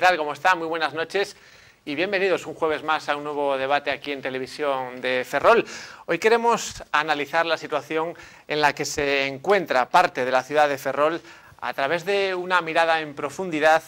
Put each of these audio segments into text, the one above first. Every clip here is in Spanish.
¿Qué tal? ¿Cómo están? Muy buenas noches y bienvenidos un jueves más a un nuevo debate aquí en televisión de Ferrol. Hoy queremos analizar la situación en la que se encuentra parte de la ciudad de Ferrol a través de una mirada en profundidad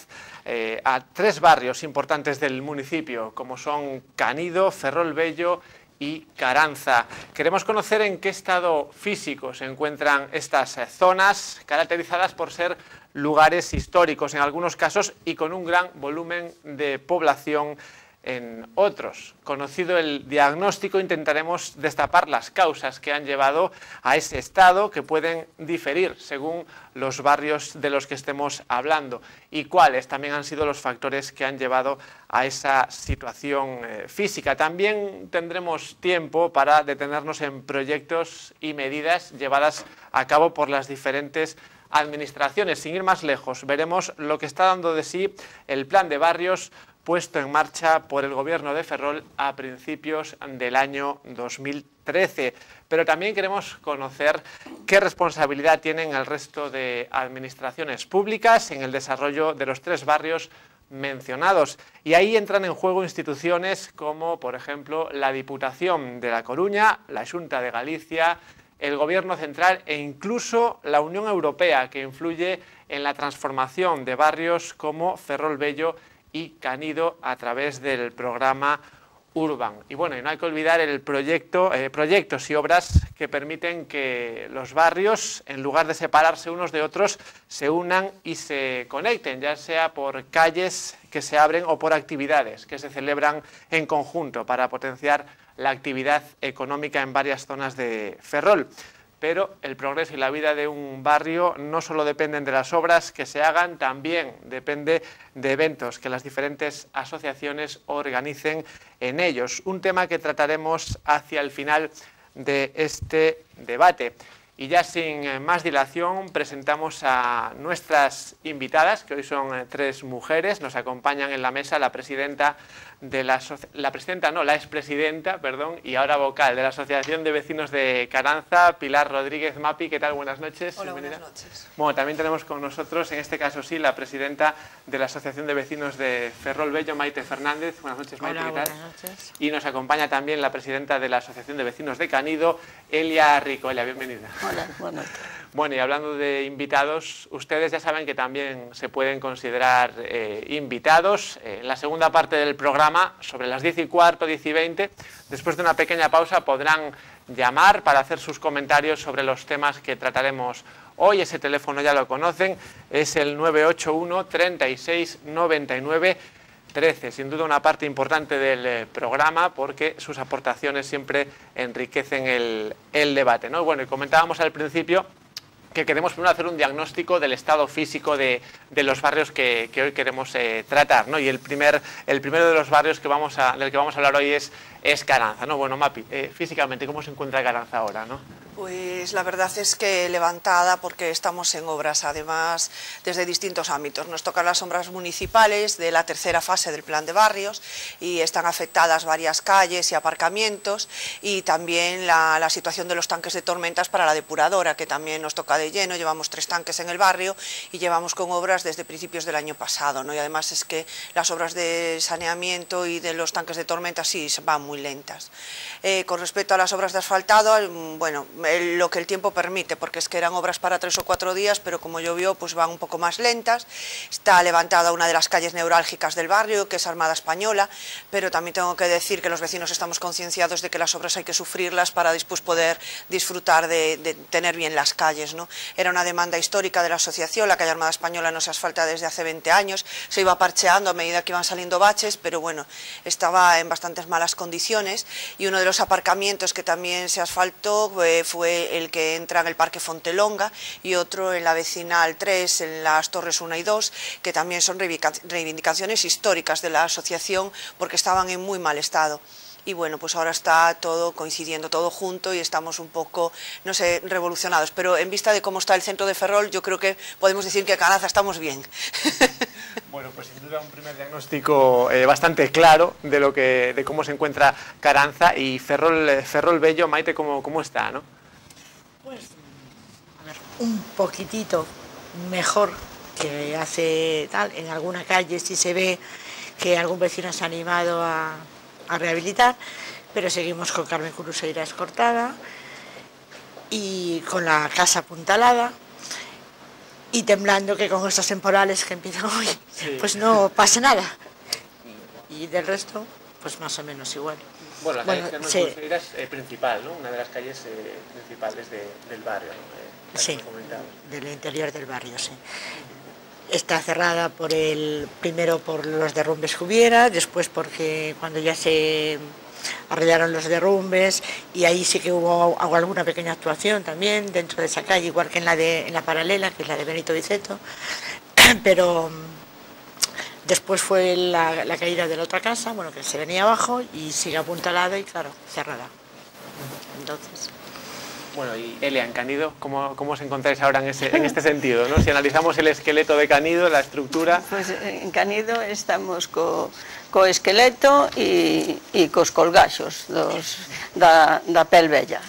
eh, a tres barrios importantes del municipio, como son Canido, Ferrol Bello y Caranza. Queremos conocer en qué estado físico se encuentran estas zonas, caracterizadas por ser lugares históricos en algunos casos y con un gran volumen de población en otros. Conocido el diagnóstico, intentaremos destapar las causas que han llevado a ese estado, que pueden diferir según los barrios de los que estemos hablando, y cuáles también han sido los factores que han llevado a esa situación eh, física. También tendremos tiempo para detenernos en proyectos y medidas llevadas a cabo por las diferentes administraciones. Sin ir más lejos, veremos lo que está dando de sí el plan de barrios puesto en marcha por el gobierno de Ferrol a principios del año 2013. Pero también queremos conocer qué responsabilidad tienen el resto de administraciones públicas en el desarrollo de los tres barrios mencionados. Y ahí entran en juego instituciones como, por ejemplo, la Diputación de La Coruña, la Junta de Galicia, el Gobierno central e incluso la Unión Europea, que influye en la transformación de barrios como Ferrol Bello y Canido a través del programa Urban. Y bueno, y no hay que olvidar el proyecto, eh, proyectos y obras que permiten que los barrios, en lugar de separarse unos de otros, se unan y se conecten, ya sea por calles que se abren o por actividades que se celebran en conjunto para potenciar la actividad económica en varias zonas de Ferrol pero el progreso y la vida de un barrio no solo dependen de las obras que se hagan, también depende de eventos que las diferentes asociaciones organicen en ellos. Un tema que trataremos hacia el final de este debate. Y ya sin más dilación presentamos a nuestras invitadas, que hoy son eh, tres mujeres. Nos acompañan en la mesa la presidenta de la, la presidenta, no, la expresidenta, perdón, y ahora vocal de la Asociación de Vecinos de Caranza, Pilar Rodríguez Mapi. ¿Qué tal? Buenas noches. Hola, buenas noches. Bueno, también tenemos con nosotros, en este caso sí, la presidenta de la Asociación de Vecinos de Ferrol Bello, Maite Fernández. Buenas noches, Maite. Hola, ¿qué tal? buenas noches. Y nos acompaña también la presidenta de la Asociación de Vecinos de Canido, Elia Rico. Elia, bienvenida. Hola, buenas Bueno, y hablando de invitados, ustedes ya saben que también se pueden considerar eh, invitados. Eh, en la segunda parte del programa, sobre las 10 y cuarto, 10 y 20, después de una pequeña pausa, podrán llamar para hacer sus comentarios sobre los temas que trataremos hoy. Ese teléfono ya lo conocen, es el 981 36 99 13. Sin duda una parte importante del eh, programa porque sus aportaciones siempre enriquecen el, el debate. ¿no? Bueno, y comentábamos al principio que queremos primero hacer un diagnóstico del estado físico de, de los barrios que, que hoy queremos eh, tratar. ¿no? Y el, primer, el primero de los barrios que vamos a, del que vamos a hablar hoy es, es Caranza. ¿no? Bueno, Mapi, eh, físicamente, ¿cómo se encuentra Caranza ahora? ¿no? Pues la verdad es que levantada porque estamos en obras, además, desde distintos ámbitos. Nos tocan las obras municipales de la tercera fase del plan de barrios y están afectadas varias calles y aparcamientos y también la, situación de los tanques de tormentas para la depuradora, que también nos toca de lleno. Llevamos tres tanques en el barrio y llevamos con obras desde principios del año pasado. ¿no? Y además es que las obras de saneamiento y de los tanques de tormentas sí van muy lentas. Eh, con respecto a las obras de asfaltado, bueno, el, lo que el tiempo permite, porque es que eran obras para tres o cuatro días, pero como llovió, pues van un poco más lentas. Está levantada una de las calles neurálgicas del barrio, que es Armada Española, pero también tengo que decir que los vecinos estamos concienciados de que las obras hay que sufrirlas para después poder disfrutar de, de tener bien las calles. ¿no? Era una demanda histórica de la asociación, la calle Armada Española no se asfalta desde hace 20 años, se iba parcheando a medida que iban saliendo baches, pero bueno, estaba en bastantes malas condiciones y uno de los aparcamientos que también se asfaltó eh, fue el que entra en el Parque Fontelonga y otro en la vecinal 3, en las Torres 1 y 2, que también son reivindicaciones históricas de la asociación porque estaban en muy mal estado y bueno, pues ahora está todo coincidiendo, todo junto y estamos un poco, no sé, revolucionados. Pero en vista de cómo está el centro de Ferrol, yo creo que podemos decir que Canaza estamos bien. Bueno, pues sin duda un primer diagnóstico eh, bastante claro de lo que, de cómo se encuentra Caranza y Ferrol, Ferrol Bello, Maite, ¿cómo, cómo está, no? Un poquitito mejor que hace tal, en alguna calle sí se ve que algún vecino se ha animado a, a rehabilitar, pero seguimos con Carmen Cruzeira escortada y con la casa apuntalada y temblando que con estos temporales que empiezan hoy, sí. pues no pasa nada. Y del resto, pues más o menos igual. Bueno, la calle bueno, sí. es eh, principal, ¿no? Una de las calles eh, principales de, del barrio, ¿no? Sí, del interior del barrio, sí. Está cerrada por el, primero por los derrumbes que hubiera, después porque cuando ya se arreglaron los derrumbes y ahí sí que hubo alguna pequeña actuación también dentro de esa calle, igual que en la, de, en la paralela, que es la de Benito Viceto, pero mm, después fue la, caída de la otra casa, bueno, que se venía abajo y sigue apuntalada y claro, cerrada. Entonces... Bueno, y Elian, Canido, ¿cómo, ¿cómo, os encontráis ahora en, ese, en este sentido? ¿no? Si analizamos el esqueleto de Canido, la estructura... Pues eh, en Canido estamos co, co esqueleto e, e cos colgaxos dos, da, da pel bella.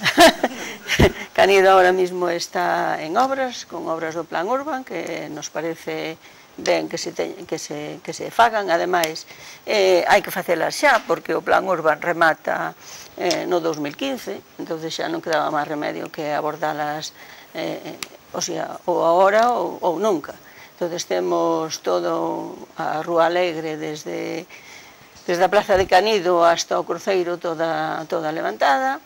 Canido ahora mismo está en obras, con obras do Plan Urban, que nos parece ben que se, teñen, que se, que se fagan, ademais eh, hai que facelas xa, porque o plan urban remata eh, no 2015, entonces xa non quedaba máis remedio que abordalas eh, o sea, ou agora ou, ou nunca. entonces temos todo a Rúa Alegre desde, desde a Plaza de Canido hasta o Cruceiro toda, toda levantada,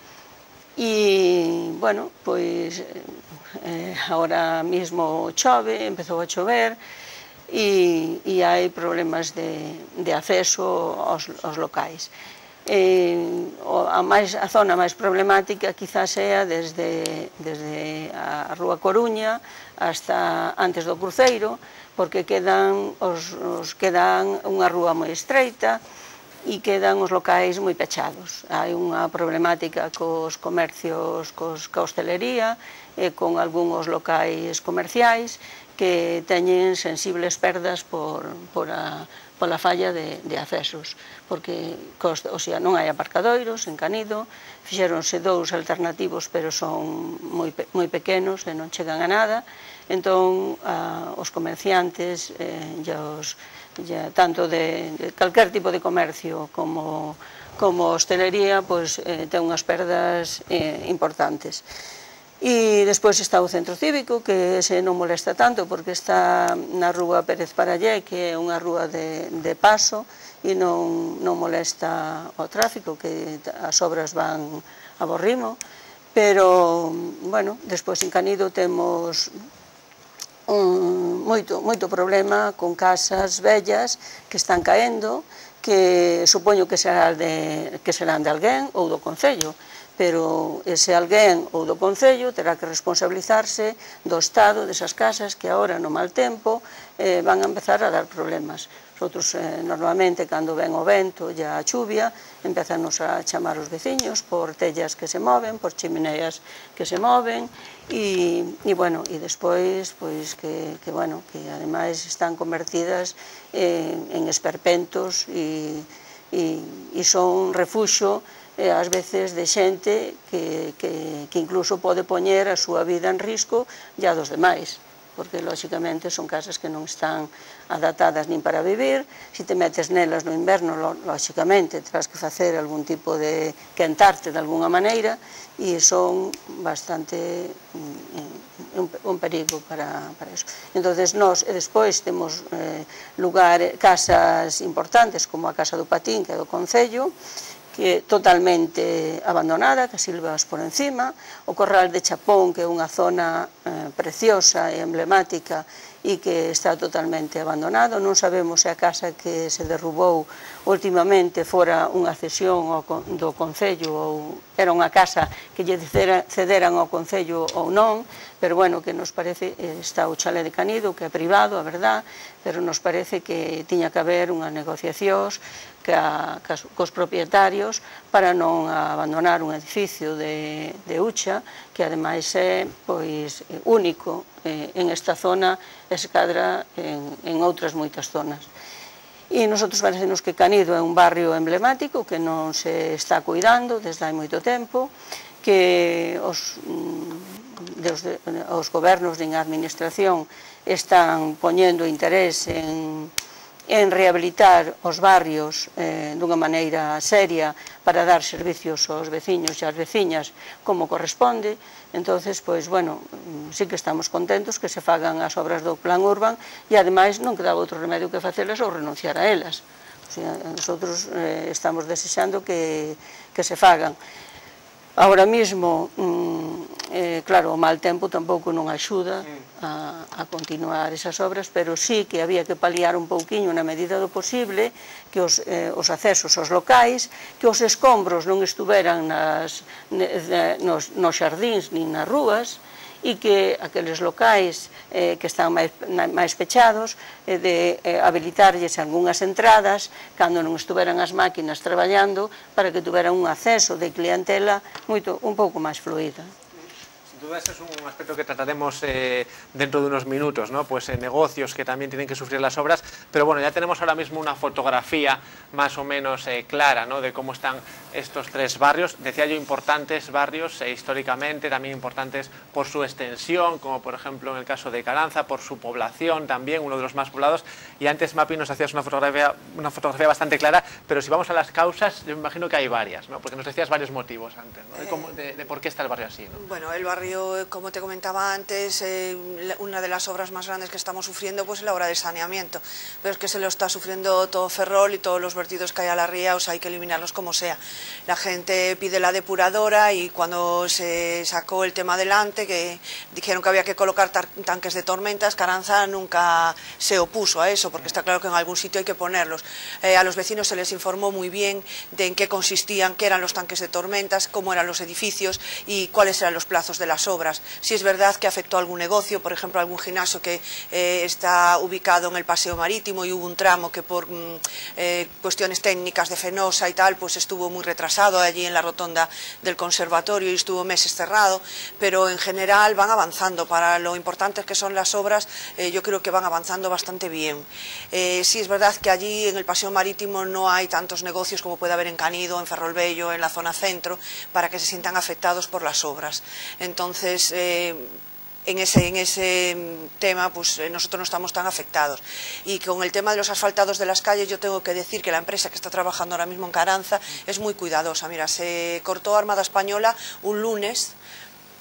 e, bueno, pois, eh, agora mismo chove, empezou a chover, e, e hai problemas de, de acceso aos, aos locais. E, a, máis, a zona máis problemática quizás sea desde, desde a Rúa Coruña hasta antes do cruceiro, porque quedan, os, os quedan unha rúa moi estreita, e quedan os locais moi pechados. Hai unha problemática cos comercios, cos, ca hostelería, e con algúns locais comerciais, que teñen sensibles perdas por, por a, pola falla de, de accesos, porque costa, o sea, non hai aparcadoiros en Canido, fixéronse dous alternativos, pero son moi, moi pequenos e non chegan a nada, entón a, os comerciantes, eh, e os, ya, tanto de, de calquer tipo de comercio como como hostelería, pois, eh, ten unhas perdas eh, importantes. E despois está o centro cívico, que se non molesta tanto, porque está na rúa Pérez Parallé, que é unha rúa de, de paso, e non, non molesta o tráfico, que as obras van a borrimo. Pero, bueno, despois en Canido temos un, moito, moito problema con casas vellas que están caendo, que supoño que será de, que serán de alguén ou do Concello pero ese alguén ou do Concello terá que responsabilizarse do estado desas casas que agora no mal tempo eh, van a empezar a dar problemas. Nosotros eh, normalmente cando ven o vento e a chuvia empezanos a chamar os veciños por tellas que se moven, por chimineas que se moven e, e bueno, e despois pois que, que bueno, que ademais están convertidas en, en esperpentos e, e, e son refuxo e ás veces de xente que, que, que incluso pode poñer a súa vida en risco e a dos demais porque lóxicamente son casas que non están adaptadas nin para vivir, se te metes nelas no inverno, lóxicamente, terás que facer algún tipo de quentarte de alguna maneira, e son bastante mm, un, un perigo para, para eso. entonces nós, e despois, temos eh, lugar, eh, casas importantes, como a Casa do Patín, que é do Concello, que totalmente abandonada, que silvas por encima, o Corral de Chapón, que é unha zona eh, preciosa e emblemática e que está totalmente abandonado. Non sabemos se a casa que se derrubou últimamente fora unha cesión do Concello ou era unha casa que lle cederan ao Concello ou non, pero bueno, que nos parece, eh, está o chalé de Canido, que é privado, a verdad, pero nos parece que tiña que haber unha negociacións a, cos propietarios para non abandonar un edificio de, de Ucha, que ademais é pois, único eh, en esta zona, escadra en, en outras moitas zonas. E nosotros parecenos que Canido é un barrio emblemático que non se está cuidando desde hai moito tempo, que os, mm, dos, os gobernos nin a administración están poñendo interés en, en rehabilitar os barrios eh, dunha maneira seria para dar servicios aos veciños e ás veciñas como corresponde. entonces pois, bueno, sí que estamos contentos que se fagan as obras do plan urban e, ademais, non quedaba outro remedio que facelas ou renunciar a elas. O sea, nosotros eh, estamos desexando que, que se fagan. Ahora mismo, mm, eh, claro, o mal tempo tampouco non axuda a, a continuar esas obras, pero sí que había que paliar un pouquiño na medida do posible que os, eh, os accesos aos locais, que os escombros non estuveran nas, ne, eh, nos, nos xardíns nin nas rúas, e que aqueles locais eh, que están máis, máis pechados eh, de eh, habilitarlles algunhas entradas cando non estuveran as máquinas traballando para que tuveran un acceso de clientela moito un pouco máis fluida. Sin duda ese es un aspecto que trataremos eh, dentro de unos minutos, ¿no? Pues eh, negocios que también tienen que sufrir las obras, pero bueno, ya tenemos ahora mismo una fotografía más o menos eh, clara, ¿no? De cómo están estos tres barrios, decía yo importantes barrios eh, históricamente, también importantes por su extensión, como por ejemplo en el caso de Caranza, por su población también, uno de los más poblados, y antes Mapi nos hacías una fotografía, una fotografía bastante clara, pero si vamos a las causas, yo me imagino que hay varias, ¿no? Porque nos decías varios motivos antes, ¿no? De, cómo, de, de por qué está el barrio así, ¿no? Bueno, el barrio barrio, como te comentaba antes, eh, una de las obras más grandes que estamos sufriendo pues, es la obra de saneamiento. Pero es que se lo está sufriendo todo Ferrol y todos los vertidos que hay a la ría, o sea, hay que eliminarlos como sea. La gente pide la depuradora y cuando se sacó el tema adelante, que dijeron que había que colocar tanques de tormentas, Caranza nunca se opuso a eso, porque está claro que en algún sitio hay que ponerlos. Eh, a los vecinos se les informó muy bien de en qué consistían, qué eran los tanques de tormentas, cómo eran los edificios y cuáles eran los plazos de obras. Si es verdad que afectó algún negocio, por ejemplo, algún gimnasio que eh, está ubicado en el paseo marítimo y hubo un tramo que por mm, eh, cuestiones técnicas de fenosa y tal, pues estuvo muy retrasado allí en la rotonda del conservatorio y estuvo meses cerrado, pero en general van avanzando. Para lo importante que son las obras, eh, yo creo que van avanzando bastante bien. sí es verdad que allí en el paseo marítimo no hay tantos negocios como puede haber en Canido, en Ferrolbello, en la zona centro, para que se sientan afectados por las obras. Entonces, entonces eh, en ese, en ese tema pues eh, nosotros no estamos tan afectados. Y con el tema de los asfaltados de las calles yo tengo que decir que la empresa que está trabajando ahora mismo en Caranza es muy cuidadosa. Mira, se cortó Armada Española un lunes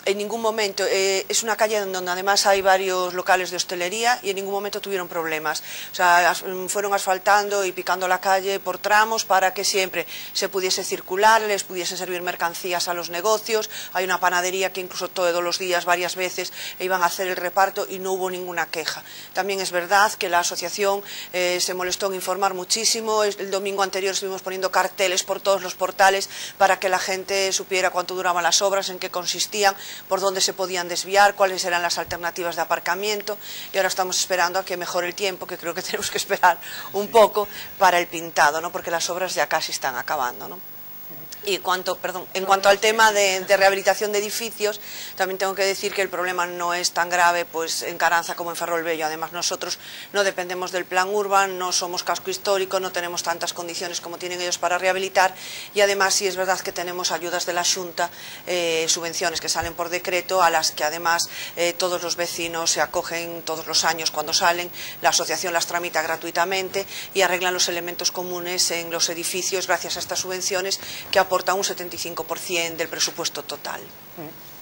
en ningún momento, eh, es una calle donde además hay varios locales de hostelería y en ningún momento tuvieron problemas. O sea, mm, fueron asfaltando y picando la calle por tramos para que siempre se pudiese circular, les pudiese servir mercancías a los negocios. Hay una panadería que incluso todos los días, varias veces, iban a hacer el reparto y no hubo ninguna queja. También es verdad que la asociación eh, se molestó en informar muchísimo. El domingo anterior estuvimos poniendo carteles por todos los portales para que la gente supiera cuánto duraban las obras, en qué consistían por dónde se podían desviar, cuáles eran las alternativas de aparcamiento y ahora estamos esperando a que mejore el tiempo, que creo que tenemos que esperar un poco para el pintado, ¿no? porque las obras ya casi están acabando. ¿no? Y cuanto, perdón, en cuanto al tema de, rehabilitación de edificios, también tengo que decir que el problema no es tan grave pues, en Caranza como en Ferrolbello. Además, nosotros no dependemos del plan urban, no somos casco histórico, no tenemos tantas condiciones como tienen ellos para rehabilitar y además sí es verdad que tenemos ayudas de la Junta, eh, subvenciones que salen por decreto, a las que además eh, todos los vecinos se acogen todos los años cuando salen, la asociación las tramita gratuitamente y arreglan los elementos comunes en los edificios gracias a estas subvenciones que aportan aporta un 75% del presupuesto total.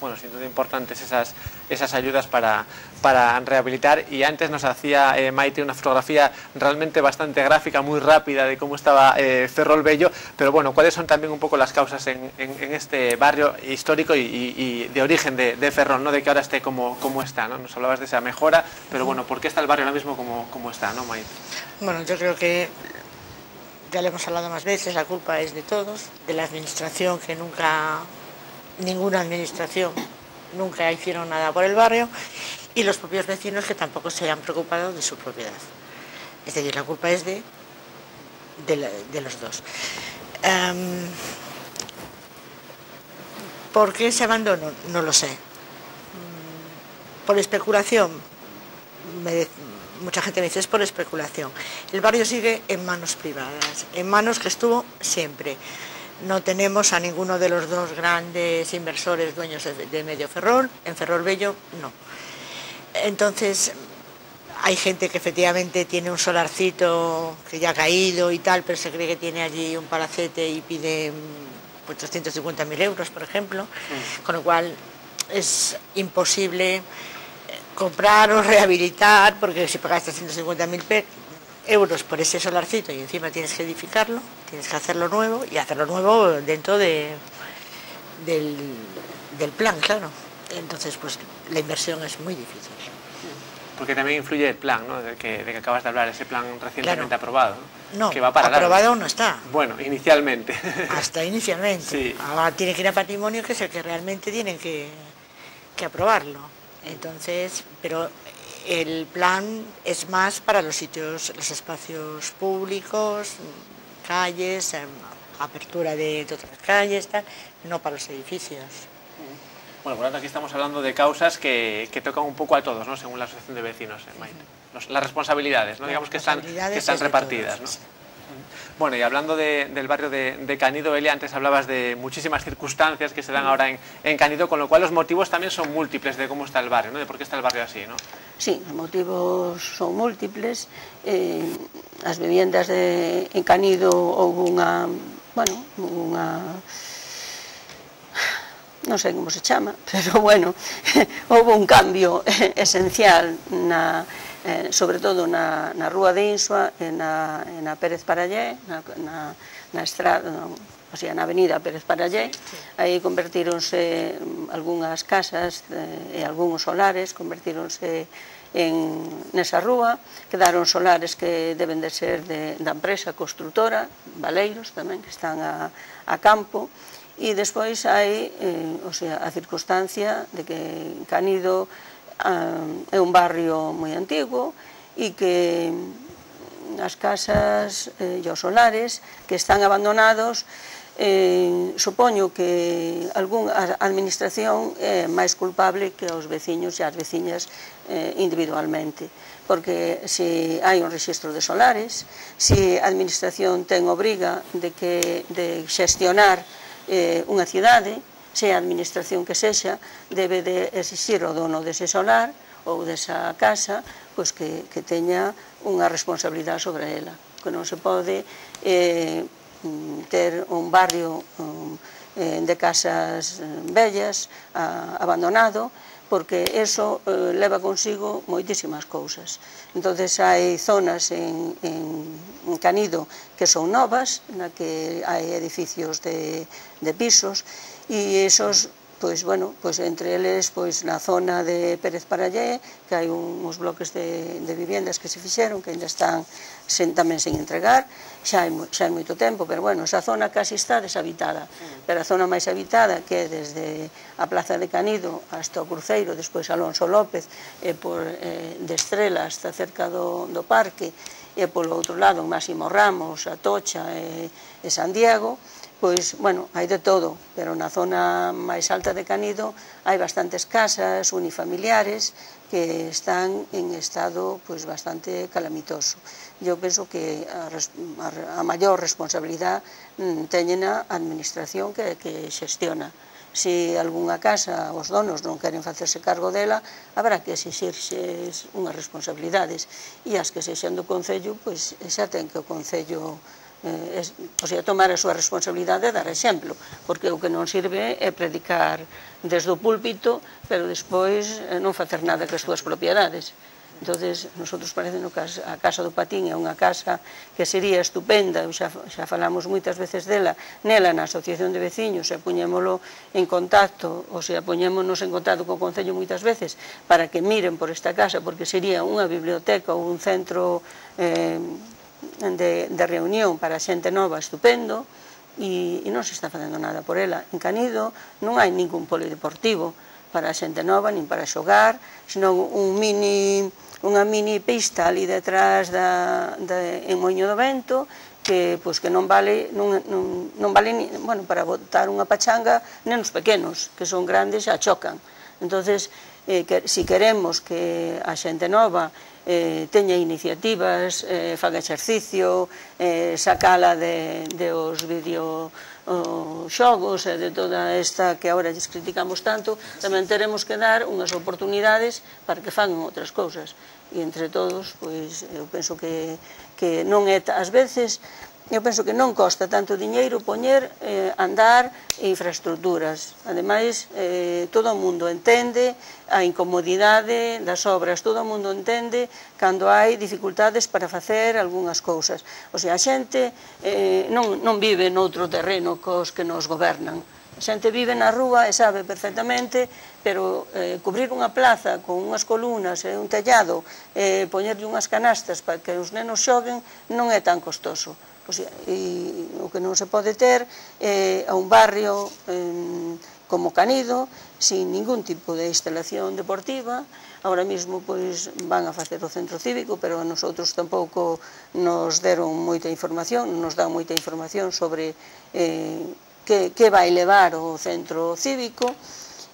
Bueno, sin duda importantes esas, esas ayudas para, para rehabilitar y antes nos hacía eh, Maite una fotografía realmente bastante gráfica, muy rápida de cómo estaba eh, Ferrol Bello, pero bueno, ¿cuáles son también un poco las causas en, en, este barrio histórico y, y, de origen de, de, Ferrol, ¿no? de que ahora esté como, como está? ¿no? Nos hablabas de esa mejora, pero bueno, ¿por qué está el barrio ahora mismo como, como está, ¿no, Maite? Bueno, yo creo que ya le hemos hablado más veces, la culpa es de todos, de la administración que nunca, ninguna administración nunca hicieron nada por el barrio y los propios vecinos que tampoco se han preocupado de su propiedad. Es decir, la culpa es de, de, los dos. Um, ¿Por qué se abandonó? No lo sé. Por especulación, me, mucha gente me dice es por especulación. El barrio sigue en manos privadas, en manos que estuvo siempre. no tenemos a ninguno de los dos grandes inversores dueños de, de Medio Ferrol, en Ferrol Bello no. Entonces, hay gente que efectivamente tiene un solarcito que ya ha caído y tal, pero se cree que tiene allí un palacete y pide pues, 350.000 euros, por ejemplo, con lo cual es imposible comprar o rehabilitar, porque si pagas 350.000 euros por ese solarcito y encima tienes que edificarlo, tienes que hacerlo nuevo y hacerlo nuevo dentro de, del, del plan, claro. Entonces, pues la inversión es muy difícil. Porque también influye el plan, ¿no? De que, de que acabas de hablar, ese plan recientemente aprobado. No, que va para aprobado no está. Bueno, inicialmente. Hasta inicialmente. Sí. Ahora tiene que ir a patrimonio, que es el que realmente tienen que, que aprobarlo. Entonces, pero el plan es más para los sitios, los espacios públicos, calles, em, apertura de otras calles, no para los edificios. Bueno, por lo tanto aquí estamos hablando de causas que, tocan un poco a todos, ¿no? según la asociación de vecinos, eh, las responsabilidades, ¿no? digamos que están, que están repartidas. ¿no? Bueno, y hablando de, del barrio de, de, Canido, Elia, antes hablabas de muchísimas circunstancias que se dan ahora en, en, Canido, con lo cual los motivos también son múltiples de cómo está el barrio, ¿no? de por qué está el barrio así. ¿no? Sí, los motivos son múltiples. Eh, as viviendas de, en Canido houve unha, bueno, unha non sei como se chama, pero bueno, houve un cambio esencial na, eh, sobre todo na, na Rúa de Insua e na, e na Pérez Parallé, na, na, na estrada, no, o sea, na avenida Pérez Parallé, sí. aí convertíronse algunhas casas eh, e algúns solares, convertíronse en, nesa rúa, quedaron solares que deben de ser de, da empresa constructora, Valeiros tamén, que están a, a campo, e despois hai eh, o sea, a circunstancia de que Canido Ah, é un barrio moi antigo e que as casas eh, e os solares que están abandonados eh, supoño que algún a administración é máis culpable que os veciños e as veciñas eh, individualmente. Porque se hai un registro de solares se a administración ten obriga de, que, de xestionar eh, unha cidade se a administración que sexa, debe de exigir o dono dese solar ou desa casa pois que, que teña unha responsabilidade sobre ela. Que non se pode eh, ter un barrio um, eh, de casas mm, bellas a, abandonado, porque eso eh, leva consigo moitísimas cousas. Entonces hai zonas en, en Canido que son novas, na que hai edificios de, de pisos, e esos pois, bueno, pois entre eles pois na zona de Pérez Parallé que hai uns bloques de, de viviendas que se fixeron que ainda están sen, tamén sen entregar xa hai, xa hai moito tempo pero bueno, esa zona casi está deshabitada. Pero a zona máis habitada que é desde a Plaza de Canido hasta o Cruceiro, despois Alonso López e por eh, de Estrela hasta cerca do, do parque e polo outro lado Máximo Ramos, Atocha e, e San Diego pois, bueno, hai de todo, pero na zona máis alta de Canido hai bastantes casas unifamiliares que están en estado pois, bastante calamitoso. Eu penso que a, a, a maior responsabilidad mm, teñen a administración que, que xestiona. Se algunha casa os donos non queren facerse cargo dela, habrá que exixirse unhas responsabilidades e as que sexan do Concello, pois xa ten que o Concello eh, es, o sea, tomar a súa responsabilidade e dar exemplo, porque o que non sirve é predicar desde o púlpito, pero despois eh, non facer nada que as túas propiedades. entonces nosotros parece no casa, a Casa do Patín é unha casa que sería estupenda, xa, xa falamos moitas veces dela, nela na Asociación de Veciños, e puñémolo en contacto, ou sea, puñémonos en contacto co Concello moitas veces, para que miren por esta casa, porque sería unha biblioteca ou un centro eh, de, de reunión para xente nova estupendo e, e non se está facendo nada por ela. En Canido non hai ningún polideportivo para a xente nova, nin para xogar, senón un mini, unha mini pista ali detrás da, da, en Moño do Vento, que, pois, que non vale, non, non, non vale ni, bueno, para botar unha pachanga nenos pequenos, que son grandes e a chocan. Entonces, eh, que, si queremos que a xente nova eh, teña iniciativas, eh, faga exercicio, eh, sacala de, de os vídeo os xogos e de toda esta que agora lles criticamos tanto, tamén teremos que dar unhas oportunidades para que fagan outras cousas. E entre todos, pois, eu penso que, que non é, ás veces, eu penso que non costa tanto diñeiro poñer eh, andar e infraestructuras. Ademais, eh, todo o mundo entende a incomodidade das obras, todo o mundo entende cando hai dificultades para facer algunhas cousas. O sea, a xente eh, non, non vive noutro terreno cos que nos gobernan. A xente vive na rúa e sabe perfectamente, pero eh, cubrir unha plaza con unhas columnas e eh, un tallado, eh, poñerlle unhas canastas para que os nenos xoguen, non é tan costoso o, e, o que non se pode ter é eh, a un barrio eh, como Canido sin ningún tipo de instalación deportiva. Ahora mismo pois van a facer o centro cívico pero a nosotros tampouco nos deron moita información nos dan moita información sobre eh, que, que vai levar o centro cívico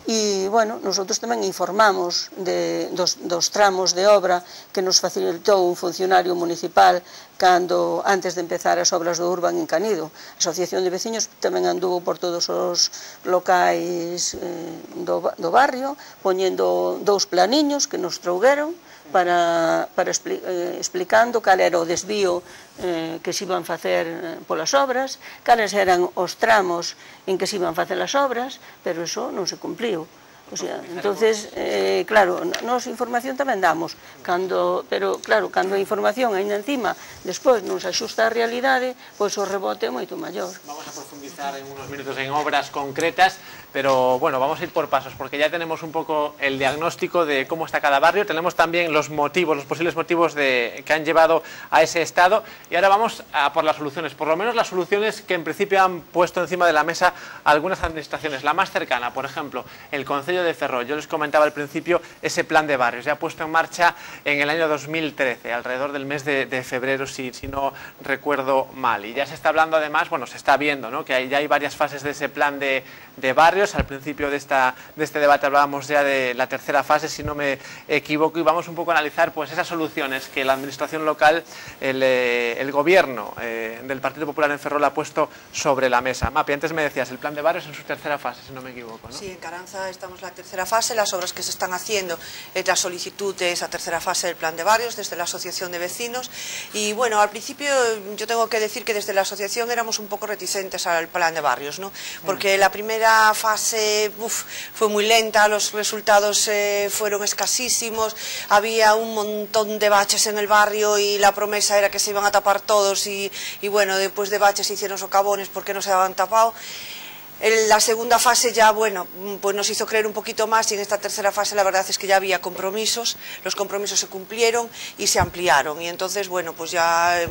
e, bueno, nosotros tamén informamos de, dos, dos tramos de obra que nos facilitou un funcionario municipal cando antes de empezar as obras do Urban en Canido. A Asociación de Veciños tamén anduvo por todos os locais eh, do, do barrio, poñendo dous planiños que nos trougueron, para, para expli, eh, explicando cal era o desvío eh, que se iban facer eh, polas obras, cales eran os tramos en que se iban facer as obras, pero eso non se cumpliu. O sea, entonces, eh, claro, nos información tamén damos, cando, pero claro, cando a información aínda encima despois non se axusta a realidade, pois o rebote é moito maior. Vamos a profundizar en unos minutos en obras concretas, pero bueno, vamos a ir por pasos, porque ya tenemos un poco el diagnóstico de cómo está cada barrio, tenemos también los motivos, los posibles motivos de, que han llevado a ese estado, y ahora vamos a por las soluciones, por lo menos las soluciones que en principio han puesto encima de la mesa algunas administraciones, la más cercana, por ejemplo, el Consejo de Ferrol. Yo les comentaba al principio ese plan de barrios. Ya puesto en marcha en el año 2013, alrededor del mes de, febrero, si, no recuerdo mal. Y ya se está hablando además, bueno, se está viendo ¿no? que ya hay varias fases de ese plan de, de barrios. Al principio de, esta, de este debate hablábamos ya de la tercera fase, si no me equivoco, y vamos un poco a analizar pues, esas soluciones que la administración local, el, eh, el gobierno eh, del Partido Popular en Ferrol ha puesto sobre la mesa. Mapi, antes me decías, el plan de barrios en su tercera fase, si no me equivoco. ¿no? Sí, en Caranza estamos la tercera fase, las obras que se están haciendo es la solicitud de esa tercera fase del plan de barrios desde la Asociación de Vecinos y bueno, al principio yo tengo que decir que desde la asociación éramos un poco reticentes al plan de barrios, ¿no? porque la primera fase fue muy lenta, los resultados eh, fueron escasísimos, había un montón de baches en el barrio y la promesa era que se iban a tapar todos y, y bueno, después de baches hicieron socavones porque no se habían tapado la segunda fase ya, bueno, pues nos hizo creer un poquito más y en esta tercera fase la verdad es que ya había compromisos, los compromisos se cumplieron y se ampliaron y entonces, bueno, pues ya em,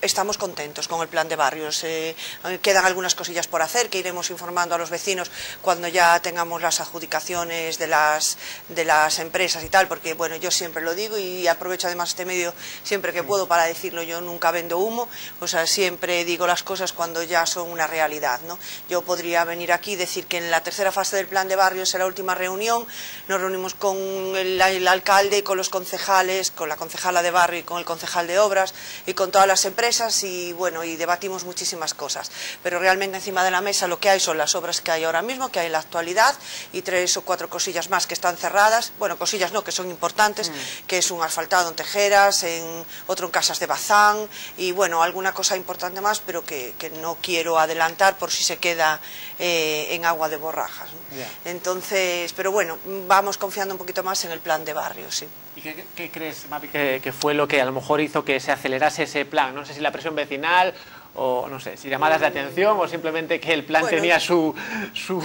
estamos contentos con el plan de barrios. Eh, quedan algunas cosillas por hacer que iremos informando a los vecinos cuando ya tengamos las adjudicaciones de las, de las empresas y tal, porque bueno, yo siempre lo digo y aprovecho además este medio siempre que puedo para decirlo, yo nunca vendo humo, o sea, siempre digo las cosas cuando ya son una realidad, ¿no? Yo podría venir aquí decir que en la tercera fase del plan de barrios, en la última reunión, nos reunimos con el, el alcalde y con los concejales, con la concejala de barrio y con el concejal de obras y con todas las empresas y bueno, y debatimos muchísimas cosas. Pero realmente encima de la mesa lo que hay son las obras que hay ahora mismo, que hay en la actualidad, y tres o cuatro cosillas más que están cerradas, bueno, cosillas no, que son importantes, mm. que es un asfaltado en Tejeras, en otro en Casas de Bazán, y bueno, alguna cosa importante más, pero que, que no quiero adelantar por si se queda eh, en agua de borrajas. ¿no? Entonces, pero bueno, vamos confiando un poquito más en el plan de barrio, sí. ¿Y qué, qué crees, Mapi, que, que, fue lo que a lo mejor hizo que se acelerase ese plan? No sé si la presión vecinal o no sé, si llamadas de atención o simplemente que el plan bueno, tenía su, su,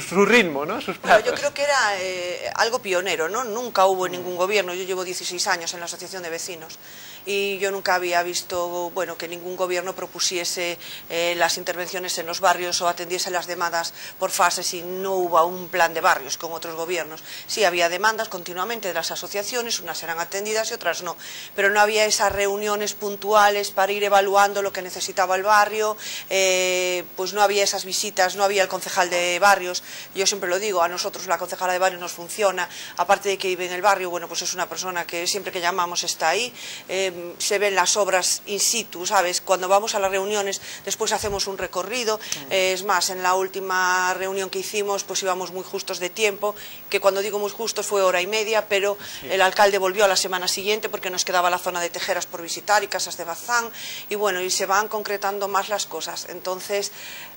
su, ritmo, ¿no? Sus bueno, yo creo que era eh, algo pionero, ¿no? Nunca hubo ningún gobierno, yo llevo 16 años en la Asociación de Vecinos y yo nunca había visto bueno, que ningún gobierno propusiese eh, las intervenciones en los barrios o atendiese las demandas por fases y no hubo un plan de barrios como otros gobiernos. Sí, había demandas continuamente de las asociaciones, unas eran atendidas y otras no, pero no había esas reuniones puntuales para ir evaluando lo que necesitaba el barrio, eh, pues no había esas visitas, no había el concejal de barrios. Yo siempre lo digo, a nosotros la concejala de barrios nos funciona, aparte de que vive en el barrio, bueno, pues es una persona que siempre que llamamos está ahí, eh, se ven las obras in situ, ¿sabes? Cuando vamos a las reuniones, después hacemos un recorrido, eh, es más, en la última reunión que hicimos, pues íbamos muy justos de tiempo, que cuando digo muy justos fue hora y media, pero el alcalde volvió a la semana siguiente porque nos quedaba la zona de Tejeras por visitar y casas de Bazán, y bueno, y se van concretando más las cosas. Entonces,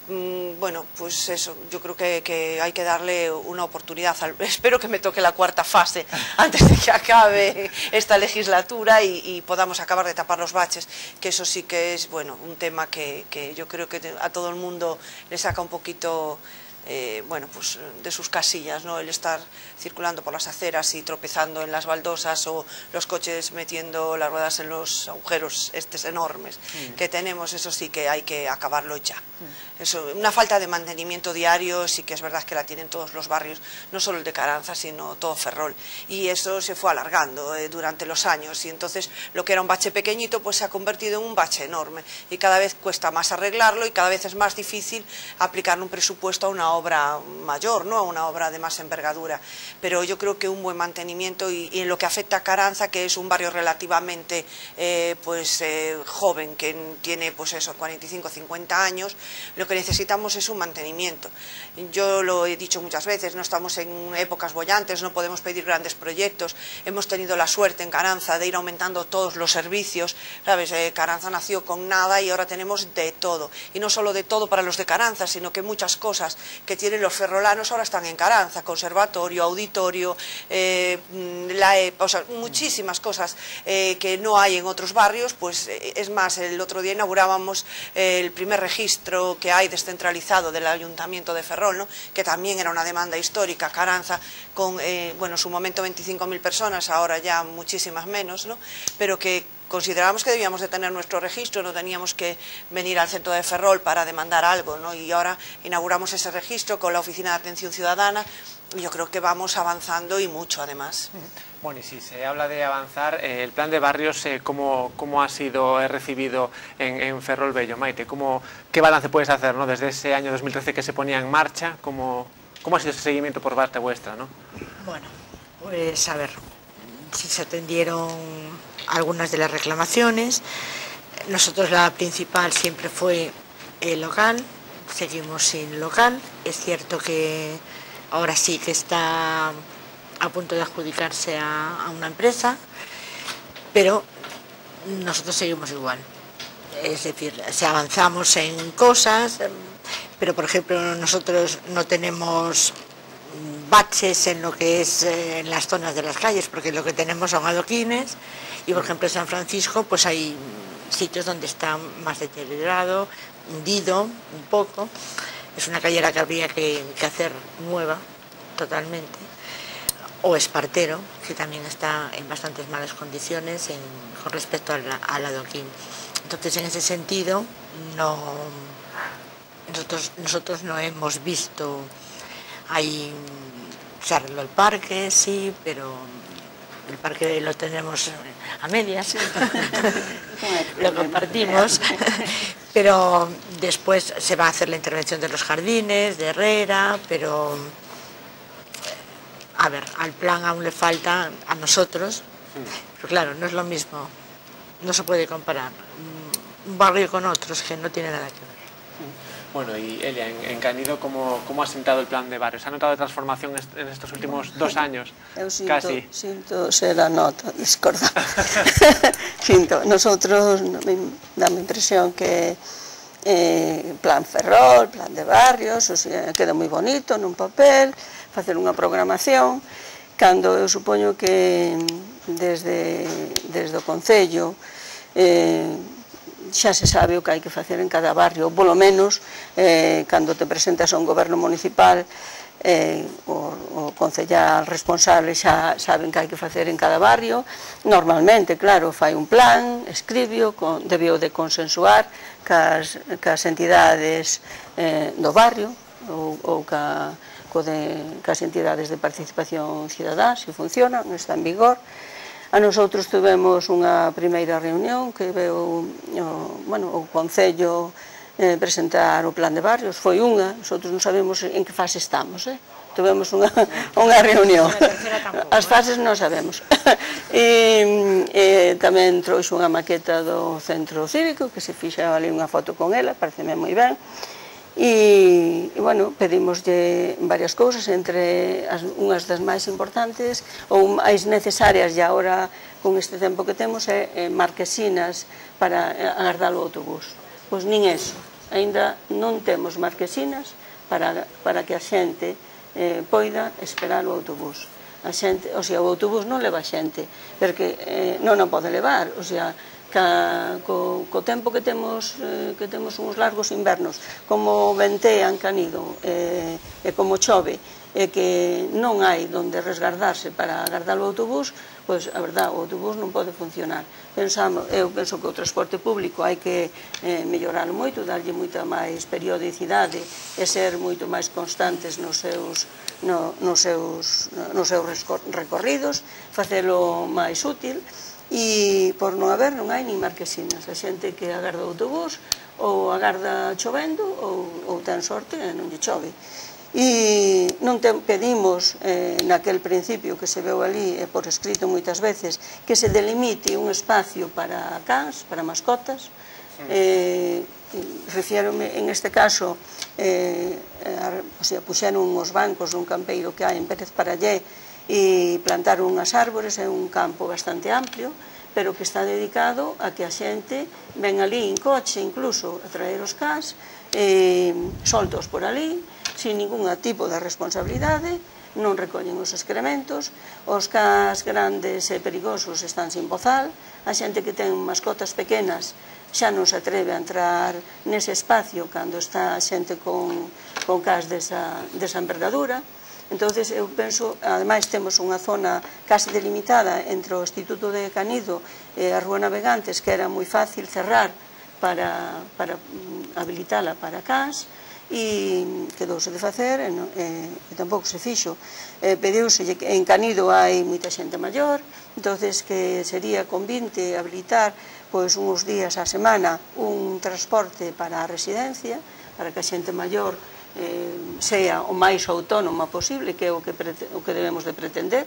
mm, bueno, pues eso, yo creo que, que, hay que darle una oportunidad. Espero que me toque la cuarta fase antes de que acabe esta legislatura y, y, podamos acabar de tapar los baches, que eso sí que es, bueno, un tema que, que yo creo que a todo el mundo le saca un poquito eh, bueno, pues de sus casillas, ¿no? el estar circulando por las aceras y tropezando en las baldosas o los coches metiendo las ruedas en los agujeros estos enormes mm. que tenemos, eso sí que hay que acabarlo ya. Mm. Eso, una falta de mantenimiento diario sí que es verdad que la tienen todos los barrios, no solo el de Caranza, sino todo Ferrol. Y eso se fue alargando eh, durante los años y entonces lo que era un bache pequeñito pues se ha convertido en un bache enorme y cada vez cuesta más arreglarlo y cada vez es más difícil aplicar un presupuesto a una obra mayor, ¿no? una obra de más envergadura. Pero yo creo que un buen mantenimiento y, en lo que afecta a Caranza, que es un barrio relativamente eh, pues, eh, joven, que tiene pues eso, 45 50 años, lo que necesitamos es un mantenimiento. Yo lo he dicho muchas veces, no estamos en épocas bollantes, no podemos pedir grandes proyectos, hemos tenido la suerte en Caranza de ir aumentando todos los servicios, ¿sabes? Eh, Caranza nació con nada y ahora tenemos de todo. Y no solo de todo para los de Caranza, sino que muchas cosas que tienen los ferrolanos ahora están en Caranza, conservatorio, auditorio, eh, la, o sea, muchísimas cosas eh, que no hay en otros barrios, pues eh, es más, el otro día inaugurábamos el primer registro que hay descentralizado del Ayuntamiento de Ferrol, ¿no? que también era una demanda histórica, Caranza, con, bueno, en su momento 25.000 personas, ahora ya muchísimas menos, ¿no? pero que considerábamos que debíamos de tener nuestro registro, no teníamos que venir al centro de Ferrol para demandar algo, ¿no? y ahora inauguramos ese registro con la Oficina de Atención Ciudadana y yo creo que vamos avanzando y mucho además. Bueno, y si se habla de avanzar, eh, el plan de barrios, eh, ¿cómo, ¿cómo, ha sido eh, recibido en, en, Ferrol Bello, Maite? ¿Cómo, ¿Qué balance puedes hacer ¿no? desde ese año 2013 que se ponía en marcha? ¿Cómo, cómo ha sido ese seguimiento por parte vuestra? ¿no? Bueno, pues a ver, si se atendieron algunas de las reclamaciones. Nosotros la principal siempre fue el local, seguimos sin local. Es cierto que ahora sí que está a punto de adjudicarse a, a una empresa, pero nosotros seguimos igual. Es decir, si avanzamos en cosas, pero por ejemplo nosotros no tenemos baches en lo que es eh, en las zonas de las calles, porque lo que tenemos son adoquines y por ejemplo en San Francisco pues hay sitios donde está más deteriorado, hundido un poco. Es una callera que habría que, que hacer nueva totalmente. O Espartero, que también está en bastantes malas condiciones con respecto al, al adoquín. Entonces en ese sentido no, nosotros, nosotros no hemos visto ahí se arregló el parque, sí, pero el parque lo tenemos a medias, lo compartimos, pero después se va a hacer la intervención de los jardines, de Herrera, pero a ver, al plan aún le falta a nosotros, pero claro, no es lo mismo, no se puede comparar un barrio con otros que no tiene nada que ver. Bueno, y Elia, en, en Canido, ¿cómo, ¿cómo, ha sentado el plan de barrios? ¿Ha notado transformación en estos últimos dos años? Eu sinto, casi. sinto ser a nota, discorda. sinto, nosotros, dame impresión que eh, plan ferrol, plan de barrios, o sea, eh, queda moi bonito nun papel, facer unha programación, cando eu supoño que desde, desde o Concello eh, xa se sabe o que hai que facer en cada barrio, ou polo menos eh, cando te presentas a un goberno municipal eh, o, o concellal responsable xa saben que hai que facer en cada barrio. Normalmente, claro, fai un plan escribio, con, debeu de consensuar cas, cas entidades eh, do barrio ou, ou ca, co de, cas entidades de participación cidadá, se funcionan, está en vigor, A nosotros tivemos unha primeira reunión que veu o, bueno, o Concello eh, presentar o plan de barrios, foi unha, nosotros non sabemos en que fase estamos, eh? tivemos unha, unha reunión. As fases non sabemos. E, e tamén trouxe unha maqueta do centro cívico, que se fixa ali unha foto con ela, pareceme moi ben, E, e bueno, pedimoslle varias cousas, entre as, unhas das máis importantes ou máis necesarias, e agora con este tempo que temos, é, é marquesinas para agardar o autobús. Pois nin eso, aínda non temos marquesinas para, para que a xente eh, poida esperar o autobús. A xente, o sea, o autobús non leva xente, porque eh, non o pode levar, o sea, ca, co, co tempo que temos eh, que temos uns largos invernos, como ventean canido eh, e como chove, e que non hai donde resgardarse para agardar o autobús, pois a verdade o autobús non pode funcionar. Pensamos, eu penso que o transporte público hai que eh, melloralo moito, darlle moita máis periodicidade e ser moito máis constantes nos seus no, nos seus nos seus recorridos, facelo máis útil e por non haber non hai nin marquesinas. A xente que agarda o autobús ou agarda chovendo ou, ou ten sorte e non lle chove. E non te pedimos eh, naquel principio que se veu ali e eh, por escrito moitas veces que se delimite un espacio para cans, para mascotas. Eh, refiérome en este caso eh, a, o sea, puxeron os bancos dun campeiro que hai en Pérez Parallé e plantaron unhas árbores, é un campo bastante amplio, pero que está dedicado a que a xente ven ali en coche incluso a traer os cas eh, soltos por ali, sin ningún tipo de responsabilidade, non recollen os excrementos, os cas grandes e perigosos están sin bozal, a xente que ten mascotas pequenas xa non se atreve a entrar nese espacio cando está a xente con, con cas desa, desa envergadura, entonces eu penso, ademais temos unha zona case delimitada entre o Instituto de Canido e a Rúa Navegantes que era moi fácil cerrar para, para mm, habilitala para CAS e quedouse de facer e, non, e, e tampouco se fixo. E, pediuse en Canido hai moita xente maior entonces que sería convinte habilitar pois uns días á semana un transporte para a residencia para que a xente maior eh, sea o máis autónoma posible, que é o que, o que debemos de pretender,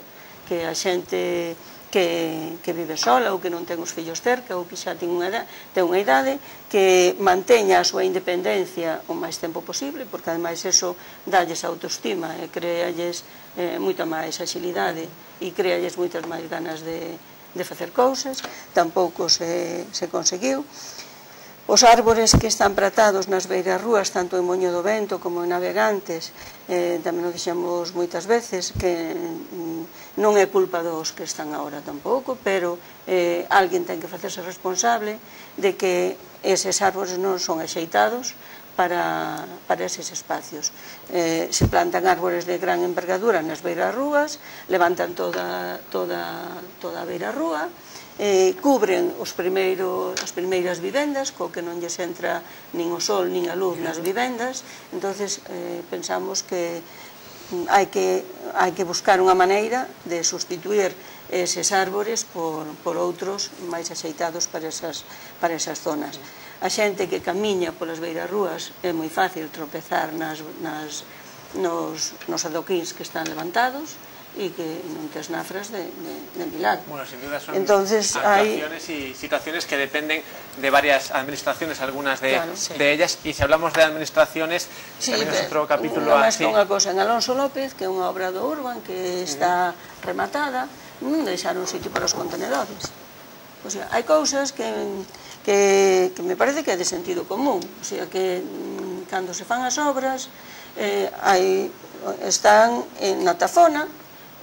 que a xente que, que vive sola ou que non ten os fillos cerca ou que xa ten unha edade, ten unha idade que manteña a súa independencia o máis tempo posible porque ademais eso dalles autoestima e crealles eh, moita máis axilidade e crealles moitas máis ganas de, de facer cousas. Tampouco se, se conseguiu. Os árbores que están pratados nas beiras rúas, tanto en Moño do Vento como en Navegantes, eh, tamén o dixemos moitas veces, que mm, non é culpa dos que están agora tampouco, pero eh, alguén ten que facerse responsable de que eses árbores non son axeitados para, para eses espacios. Eh, se plantan árbores de gran envergadura nas beiras rúas, levantan toda, toda, toda a beira rúa, eh, cubren os primeiro, as primeiras vivendas, co que non lles entra nin o sol nin a luz nas vivendas, entonces eh, pensamos que mm, hai que, hai que buscar unha maneira de sustituir eses árbores por, por outros máis axeitados para esas, para esas zonas. A xente que camiña polas beiras rúas é moi fácil tropezar nas, nas, nos, nos adoquins que están levantados, y que muchas nafras de, de, de Pilar. Bueno, sin duda son Entonces, actuaciones hay... y situaciones que dependen de varias administraciones, algunas de, claro, sí. de ellas, y si hablamos de administraciones, sí, tamén es otro capítulo así. Unha cosa, en Alonso López, que é unha obra do Urban que está uh -huh. rematada, mm, non deixaron sitio para os contenedores. O sea, hai cousas que, que, que me parece que é de sentido común, o sea, que mm, cando se fan as obras, eh, hai, están en na tafona,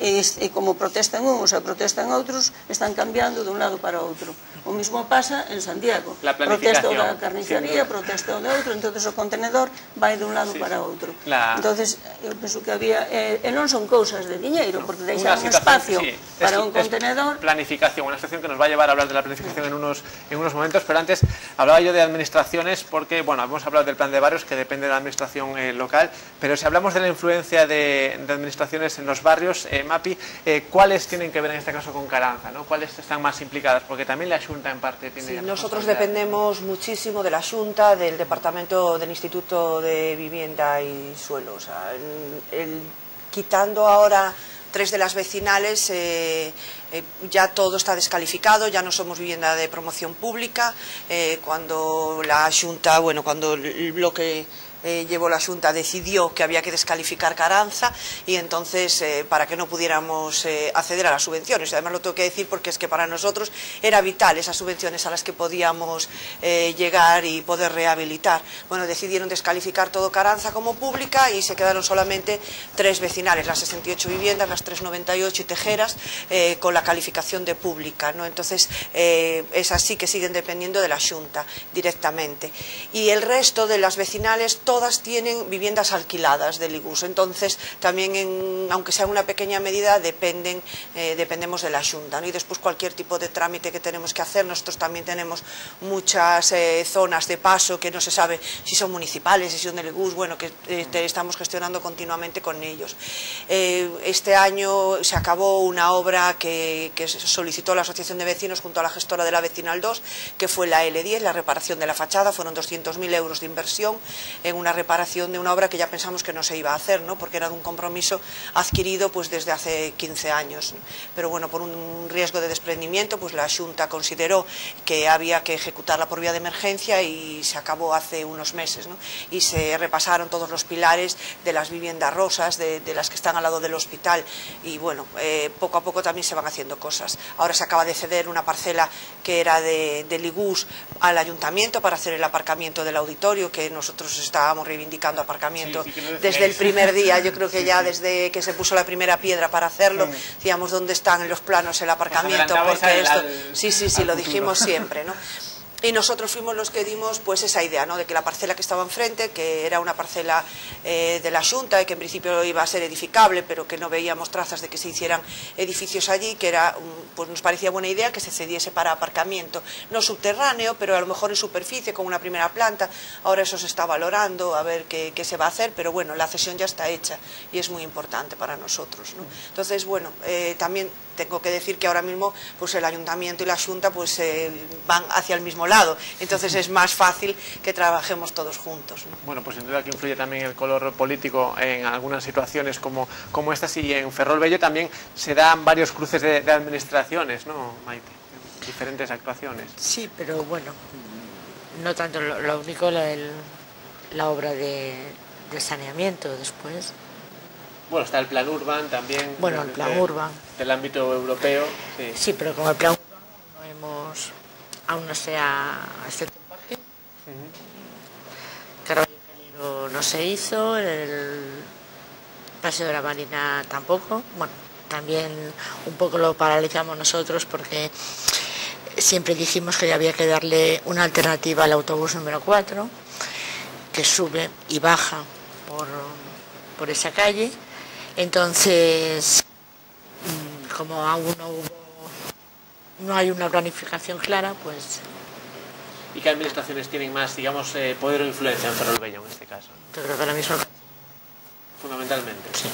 e, e como protestan uns e protestan outros, están cambiando dun lado para outro. O mismo pasa en Santiago. Protesta planificación, da carnicería, protesta de outro, entonces o contenedor vai dun lado sí, para outro. La... entonces eu penso que había... Eh, e non son cousas de diñeiro, porque deixan un espacio sí para es- un es contenedor planificación, una situación que nos va a llevar a hablar de la planificación en unos, en unos momentos, pero antes hablaba yo de administraciones porque, bueno, hemos hablado del plan de barrios que depende de la administración eh, local, pero si hablamos de la influencia de, de administraciones en los barrios, eh, MAPI, eh, ¿cuáles tienen que ver en este caso con Caranza? ¿no? ¿Cuáles están más implicadas? Porque también la Junta en parte tiene... Sí, nosotros dependemos muchísimo de la Junta, del Departamento del Instituto de Vivienda y Suelo. O sea, el- el- quitando ahora tres de las vecinales, eh, eh, ya todo está descalificado, ya no somos vivienda de promoción pública. eh, cuando la Junta, bueno, cuando el bloque eh, llevó la Junta decidió que había que descalificar Caranza y entonces eh, para que no pudiéramos eh, acceder a las subvenciones. Además lo tengo que decir porque es que para nosotros era vital esas subvenciones a las que podíamos llegar y poder rehabilitar. Bueno, decidieron descalificar todo Caranza como pública y se quedaron solamente tres vecinales, las 68 viviendas, las 398 y Tejeras, con la calificación de pública. ¿no? Entonces, es así que siguen dependiendo de la Junta directamente. Y el resto de las vecinales, todas tienen viviendas alquiladas del IGUS. Entonces, también, aunque sea en una pequeña medida, dependen, eh, dependemos de la Junta. Y después cualquier tipo de trámite que tenemos que hacer, nosotros también tenemos muchas eh, zonas de paso que no se sabe si son municipales, si son del IGUS, bueno, que eh, estamos gestionando continuamente con ellos. Este año se acabó una obra que, que solicitó la Asociación de Vecinos junto a la gestora de la Vecinal 2, que fue la L10, la reparación de la fachada, fueron 200.000 euros de inversión en una reparación de una obra que ya pensamos que no se iba a hacer, ¿no? porque era de un compromiso adquirido pues, desde hace 15 años. Pero bueno, por un riesgo de desprendimiento, pues la Junta consideró que había que ejecutarla por vía de emergencia y se acabó hace unos meses. ¿no? Y se repasaron todos los pilares de las viviendas rosas, de, las que están al lado del hospital. Y bueno, eh, poco a poco también se van haciendo cosas. Ahora se acaba de ceder una parcela que era de, de Ligus al ayuntamiento para hacer el aparcamiento del auditorio, que nosotros estábamos reivindicando aparcamiento Sí, sí desde el primer día. Yo creo que ya desde que se puso la primera piedra para hacerlo, decíamos dónde están en los planos el aparcamiento, porque al- esto, al- sí, sí, sí, lo futuro. dijimos siempre, ¿no? Y nosotros fuimos los que dimos pues esa idea, ¿no? De que la parcela que estaba enfrente, que era una parcela eh, de la Junta y que en principio iba a ser edificable, pero que no veíamos trazas de que se hicieran edificios allí, que era, pues nos parecía buena idea que se cediese para aparcamiento, no subterráneo, pero a lo mejor en superficie con una primera planta. Ahora eso se está valorando, a ver qué, qué se va a hacer, pero bueno, la cesión ya está hecha y es muy importante para nosotros, ¿no? Entonces, bueno, eh, también tengo que decir que ahora mismo pues el ayuntamiento y la Junta pues eh, van hacia el mismo lado, entonces es más fácil que trabajemos todos juntos. ¿no? Bueno, pues sin duda que influye también el color político en algunas situaciones como, como estas y en Ferrol Bello también se dan varios cruces de, de administraciones, ¿no, Maite? Diferentes actuaciones. Sí, pero bueno, no tanto, lo, lo único la, el- la obra de, de saneamiento después. Bueno, está el plan Urban también. Bueno, el plan de- Urban. Del ámbito europeo, sí. Sí, pero con el plan no hemos, aún no se ha, excepto el parque. Carvalho Calero no se hizo, el Paseo de la Marina tampoco. Bueno, también un poco lo paralizamos nosotros porque siempre dijimos que había que darle una alternativa al autobús número 4, que sube y baja por, por esa calle. Entonces, mm, como aún no hubo, no hay una planificación clara, pues ¿Y qué administraciones tienen más, digamos, eh, poder o influencia en Ferrol Bello en este caso? yo creo que ahora mismo Fundamentalmente. sí.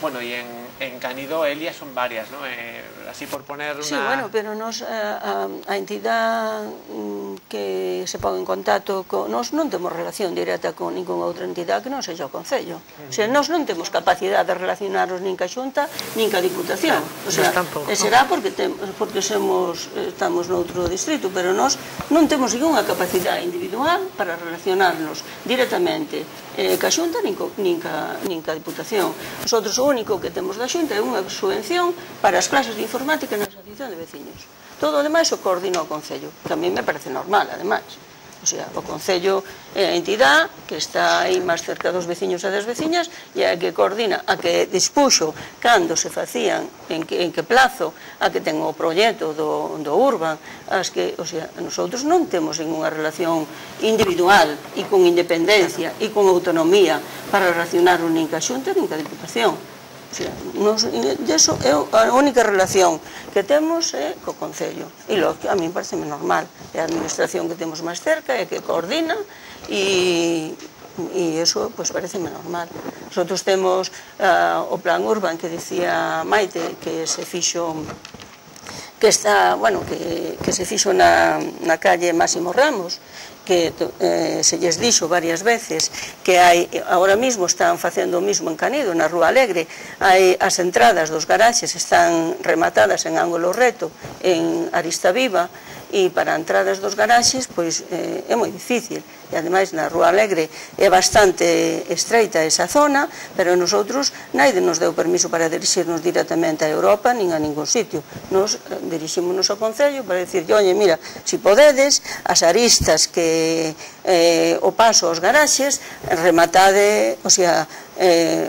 Bueno, y en, en Canido, Elia, son varias, ¿no? Eh, así por poner una... Sí, bueno, pero nos, eh, a, a entidade mm, que se pon en contacto con... Nos non temos relación directa con ninguna outra entidade que non sexa o Concello. Uh -huh. O sea, nos non temos capacidade de relacionarnos nin ca Xunta, nin ca Diputación. O sea, tampouco. será porque, tem, porque somos, estamos noutro distrito, pero nos non temos ninguna capacidade individual para relacionarnos directamente eh, ca Xunta nin, co, nin, ca, nin ca Diputación. Nosotros o único que temos da da Xunta é unha subvención para as clases de informática na Asociación de Veciños. Todo o demais o coordina o Concello, que a mí me parece normal, ademais. O sea, o Concello é a entidade que está aí máis cerca dos veciños e das veciñas e a que coordina, a que dispuxo cando se facían, en que, en que plazo, a que ten o proxecto do, do Urban, as que, o sea, nosotros non temos ninguna relación individual e con independencia e con autonomía para racionar nin ca xunta nin ca diputación. Nos, eso é a única relación que temos é co Concello. E lo que a mí parece normal. É a administración que temos máis cerca, é que coordina e e eso pues, parece normal. Nosotros temos uh, o plan urban que dicía Maite que se fixo que está, bueno, que, que se fixo na, na calle Máximo Ramos, que eh, se lles dixo varias veces que hai, ahora mismo están facendo o mismo en Canido, na Rúa Alegre, hai as entradas dos garaxes están rematadas en ángulo reto, en Arista Viva, e para entradas dos garaxes pois eh, é moi difícil. E ademais na Rúa Alegre é bastante estreita esa zona pero nosotros naide nos deu permiso para dirixirnos directamente a Europa nin a ningún sitio. Nos eh, dirixímonos ao Concello para dicir oye, mira, se si podedes as aristas que eh, o paso aos garaxes rematade, o sea eh,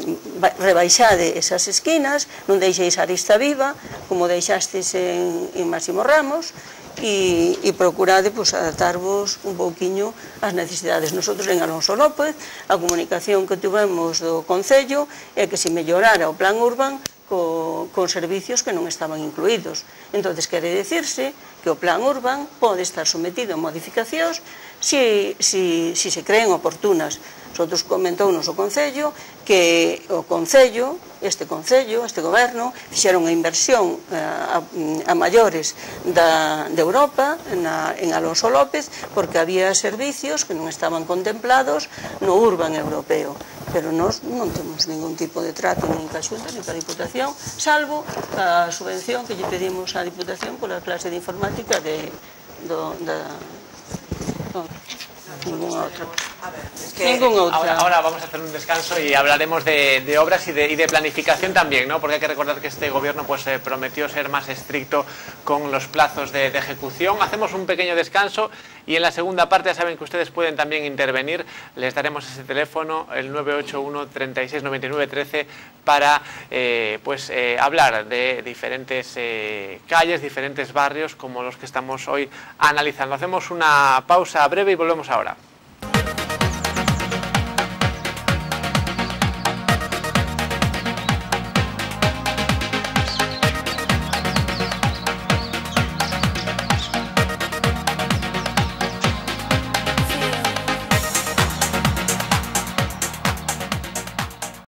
rebaixade esas esquinas non deixeis arista viva como deixastes en, en Máximo Ramos e, e procurade pois, adaptarvos un pouquiño ás necesidades. Nosotros en Alonso López, a comunicación que tuvemos do Concello é que se mellorara o plan urban co, con servicios que non estaban incluídos. Entón, quere decirse que o plan urban pode estar sometido a modificacións si, si, si se creen oportunas. Nosotros comentounos o Concello que o Concello, este Concello, este Goberno, fixeron a inversión eh, a, a maiores da, de Europa na, en Alonso López porque había servicios que non estaban contemplados no urban europeo. Pero nós non temos ningún tipo de trato nin ca xunta, nin ca Diputación, salvo a subvención que lle pedimos á Diputación pola clase de informática de, do, da, 嗯，我。Ninguna otra. Ninguna otra. Ahora, ahora, vamos a hacer un descanso y hablaremos de, de obras y de, y de, planificación también, ¿no? Porque hay que recordar que este gobierno pues eh, prometió ser más estricto con los plazos de, de, ejecución. Hacemos un pequeño descanso y en la segunda parte ya saben que ustedes pueden también intervenir. Les daremos ese teléfono, el 981 36 99 13, para eh, pues eh, hablar de diferentes eh, calles, diferentes barrios como los que estamos hoy analizando. Hacemos una pausa breve y volvemos ahora.